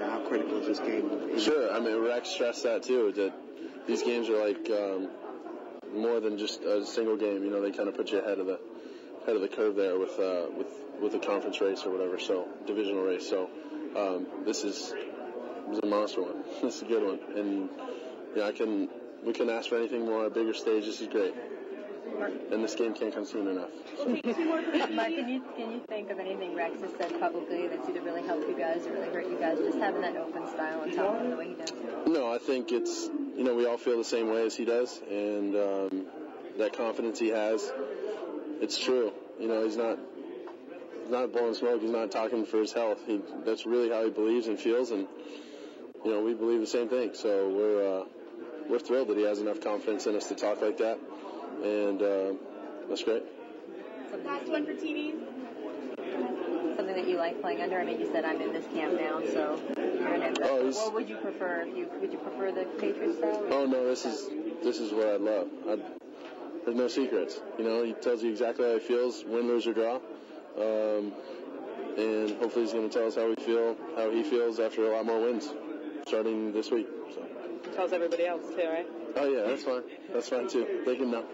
How critical is this game? Sure. I mean, Rex stressed that too. That these games are like um, more than just a single game. You know, they kind of put you ahead of the head of the curve there with uh, with with a conference race or whatever. So divisional race. So um, this is this is a monster one. this is a good one, and yeah, I can we couldn't ask for anything more. A bigger stage. This is great. And this game can't come soon enough. So. Mark, can you can you think of anything Rex has said publicly that's either really helped you guys or really hurt you guys? Just having that open style and talking the way he does. No, I think it's you know we all feel the same way as he does, and um, that confidence he has, it's true. You know, he's not he's not blowing smoke. He's not talking for his health. He, that's really how he believes and feels, and you know we believe the same thing. So we're uh, we're thrilled that he has enough confidence in us to talk like that, and uh, that's great. Last one for TV. Something that you like playing under. I mean, you said I'm in this camp now, so you're in it. Oh, what would you prefer? If you would you prefer the Patriots style? Oh no, this is this is what I love. I, there's no secrets. You know, he tells you exactly how he feels, win, lose, or draw. Um, and hopefully he's going to tell us how we feel, how he feels after a lot more wins, starting this week. So. Tells everybody else too, right? Oh yeah, that's fine. That's fine too. They can know.